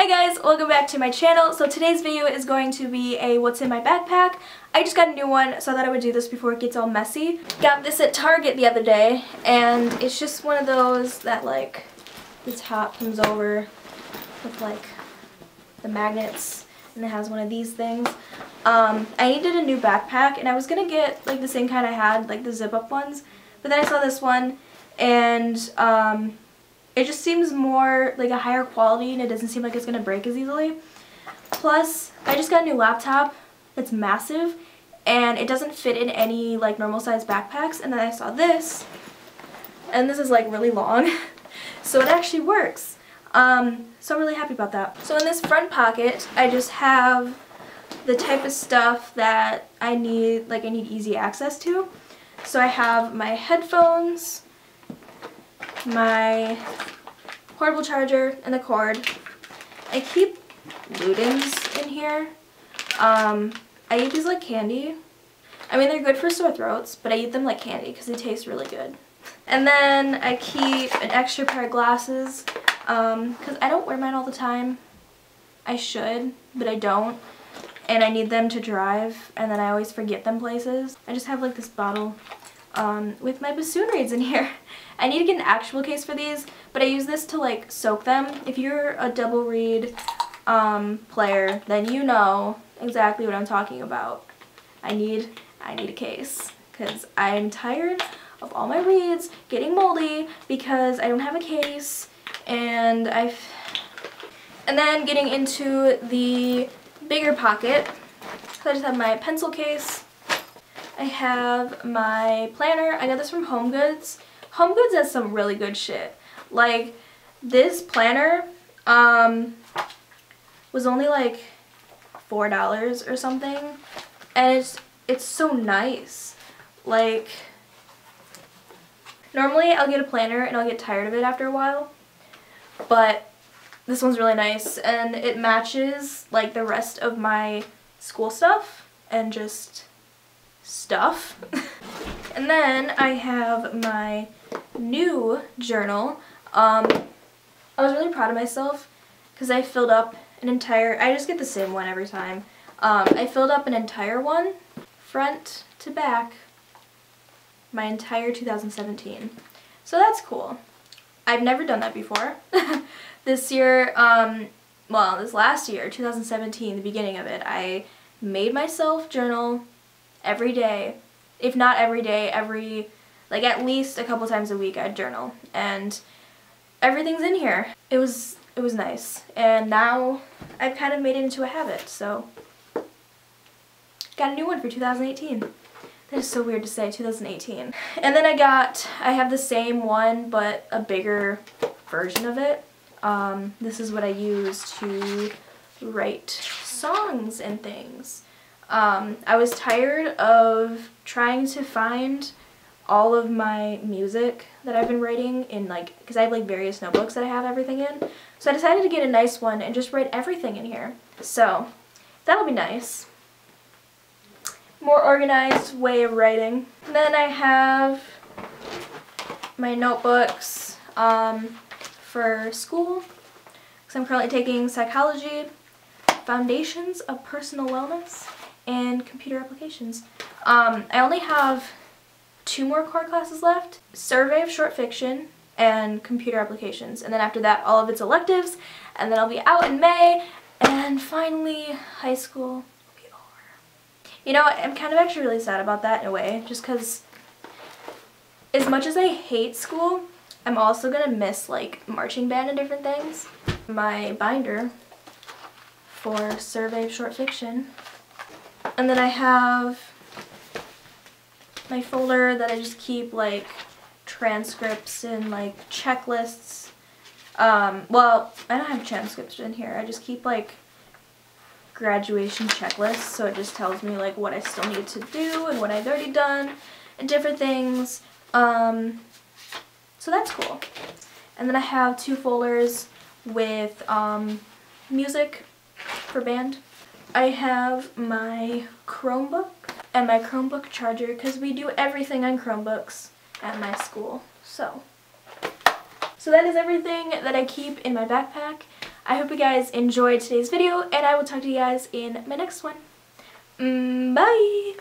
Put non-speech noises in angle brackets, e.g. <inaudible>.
Hi guys, welcome back to my channel. So today's video is going to be a what's in my backpack. I just got a new one, so I thought I would do this before it gets all messy. Got this at Target the other day, and it's just one of those that like the top comes over with like the magnets, and it has one of these things. Um, I needed a new backpack, and I was gonna get like the same kind I had, like the zip up ones, but then I saw this one, and um, it just seems more like a higher quality and it doesn't seem like it's going to break as easily. Plus, I just got a new laptop that's massive and it doesn't fit in any like normal size backpacks and then I saw this and this is like really long <laughs> so it actually works. Um, so I'm really happy about that. So in this front pocket I just have the type of stuff that I need like I need easy access to. So I have my headphones, my portable charger, and the cord. I keep Luden's in here. Um, I eat these like candy. I mean, they're good for sore throats, but I eat them like candy because they taste really good. And then I keep an extra pair of glasses because um, I don't wear mine all the time. I should, but I don't. And I need them to drive, and then I always forget them places. I just have like this bottle um, with my bassoon reeds in here. I need to get an actual case for these, but I use this to like soak them. If you're a double reed um, player, then you know exactly what I'm talking about. I need, I need a case because I'm tired of all my reeds getting moldy because I don't have a case and I've and then getting into the bigger pocket so I just have my pencil case I have my planner. I got this from Home Goods. Home Goods has some really good shit. Like, this planner um, was only like $4 or something. And it's, it's so nice. Like, normally I'll get a planner and I'll get tired of it after a while. But this one's really nice and it matches like the rest of my school stuff and just stuff. and then I have my new journal. Um, I was really proud of myself because I filled up an entire, I just get the same one every time. Um, I filled up an entire one, front to back, my entire 2017. So that's cool. I've never done that before. <laughs> this year, um, well, this last year, 2017, the beginning of it, I made myself journal every day. If not every day, every, like at least a couple times a week I'd journal. And everything's in here. It was, it was nice. And now I've kind of made it into a habit, so. Got a new one for 2018. That is so weird to say, 2018. And then I got, I have the same one, but a bigger version of it. Um, this is what I use to write songs and things. Um, I was tired of trying to find all of my music that I've been writing in like, because I have like various notebooks that I have everything in. So I decided to get a nice one and just write everything in here. So that'll be nice. More organized way of writing. And then I have my notebooks um, for school. Because I'm currently taking psychology, foundations of personal wellness, and computer applications. Um, I only have two more core classes left, survey of short fiction and computer applications. And then after that, all of its electives, and then I'll be out in May, and finally, high school will be over. You know, I'm kind of actually really sad about that in a way, just because as much as I hate school, I'm also to miss, like, marching band and different things. My binder for survey of short fiction and then I have my folder that I just keep like transcripts and like checklists. Um, well, I don't have transcripts in here. I just keep like graduation checklists so it just tells me like what I still need to do and what I've already done and different things. Um, so that's cool. And then I have two folders with um, music for band. I have my Chromebook and my Chromebook charger because we do everything on Chromebooks at my school. So, so that is everything that I keep in my backpack. I hope you guys enjoyed today's video, and I will talk to you guys in my next one. Mm, bye!